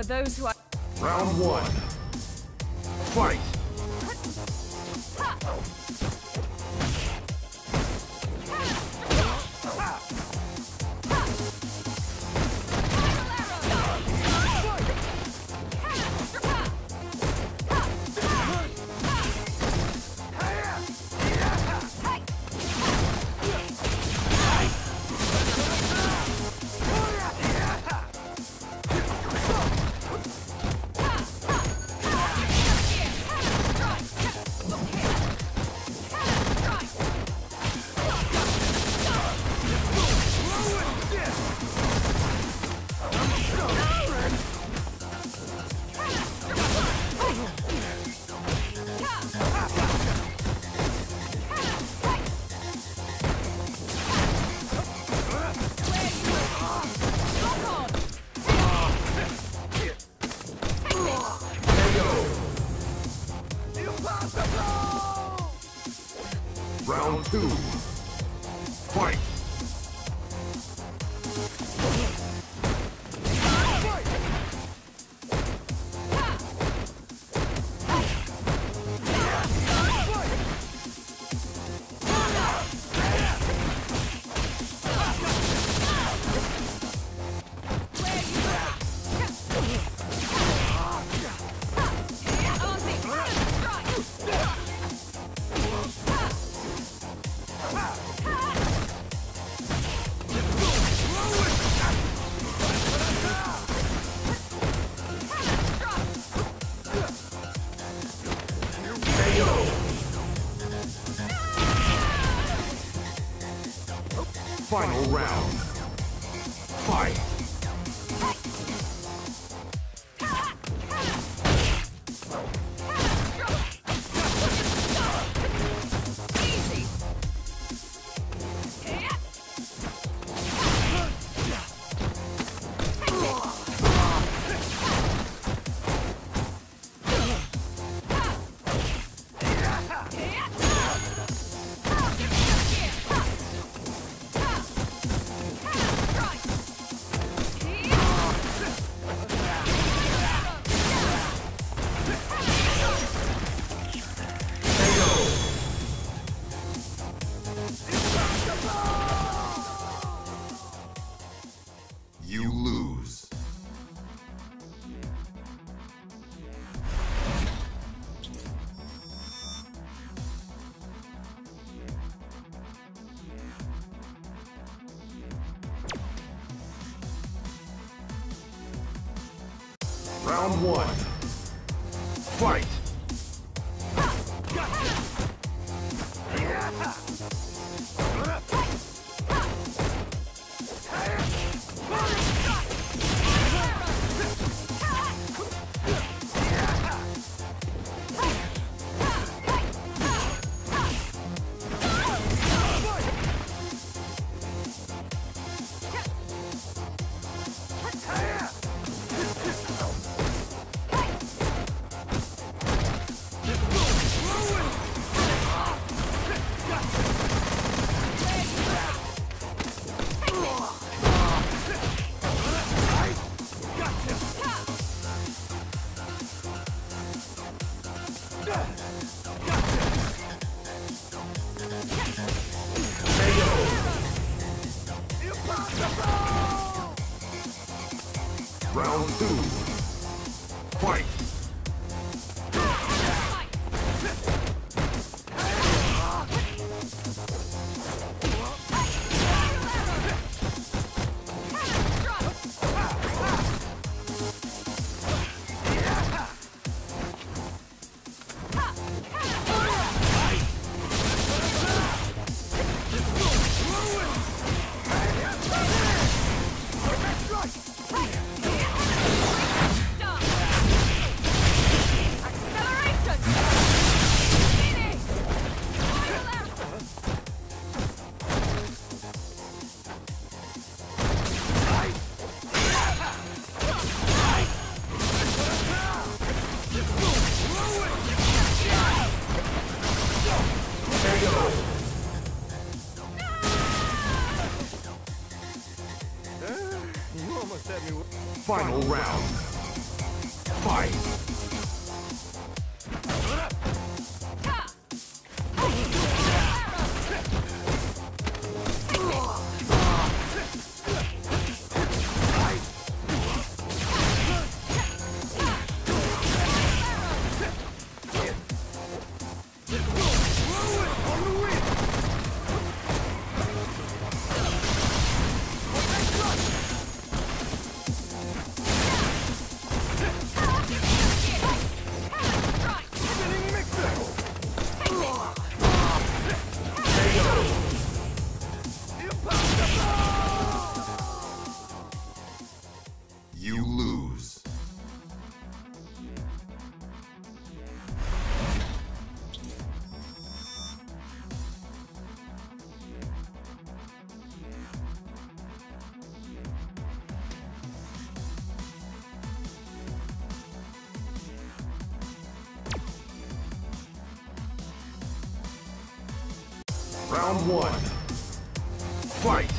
For those who are. Round one. Fight! Round two. Fight! Round one. Fight! Round two. Fight! Final round. Fight! Round one. Fight!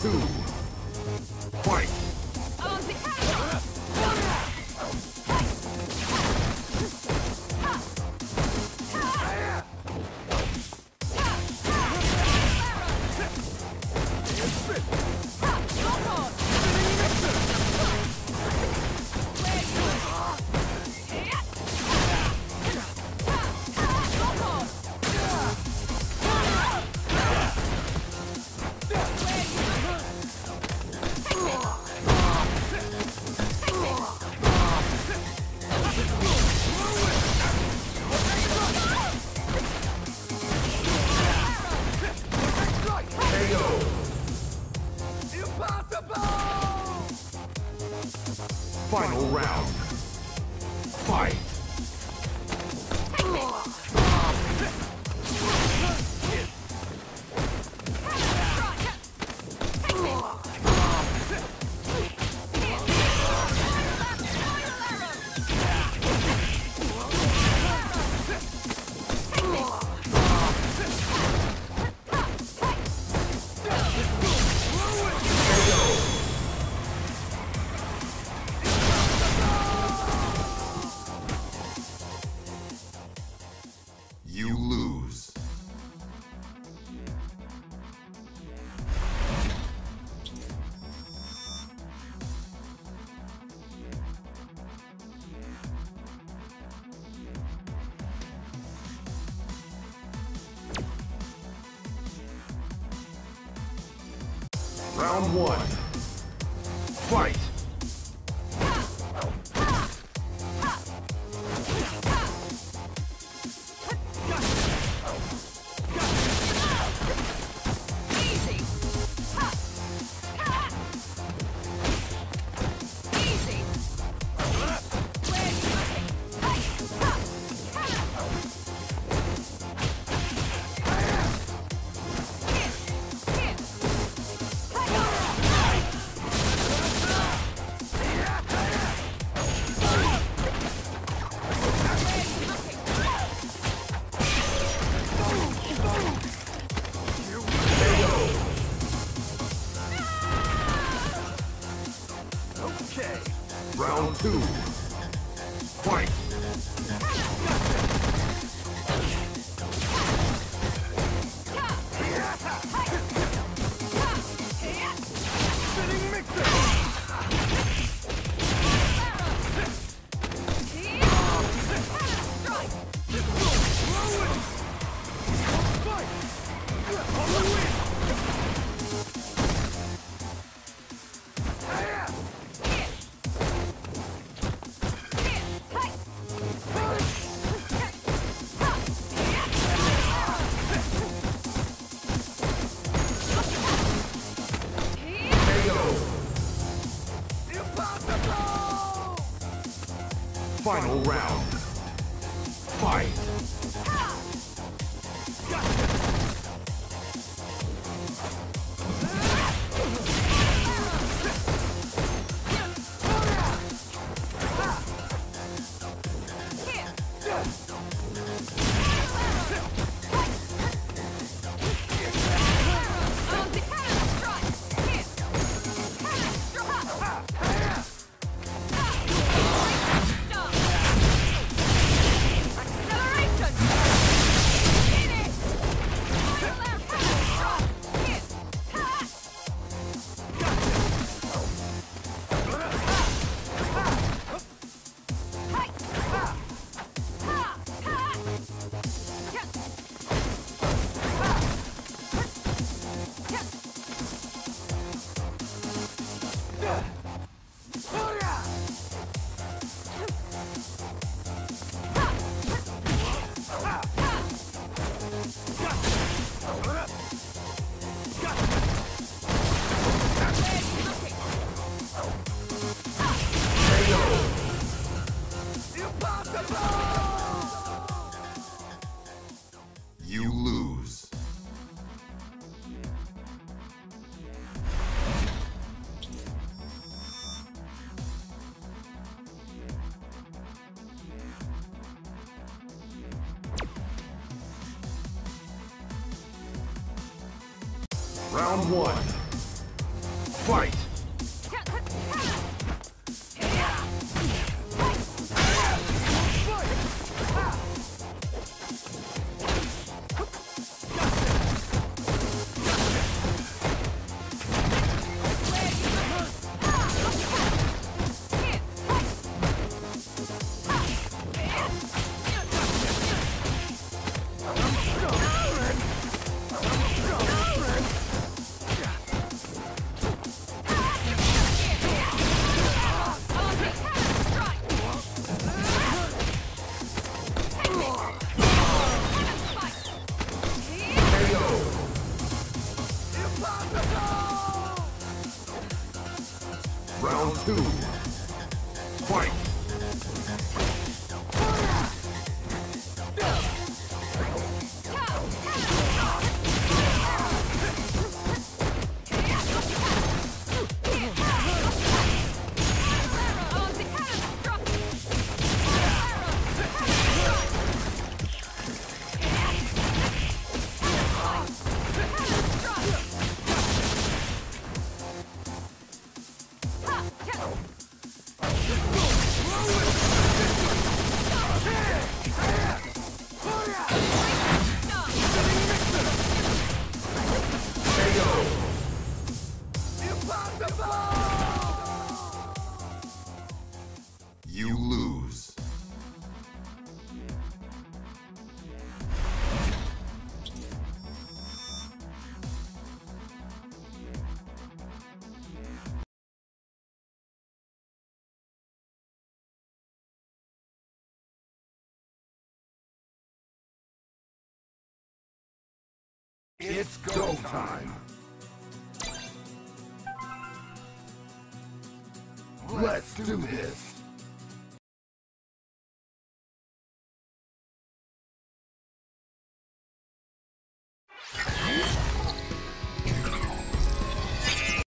Two. Round. Round one. Fight! Round two. Fight! Round. Round one. Fight! It's go time! Let's do this.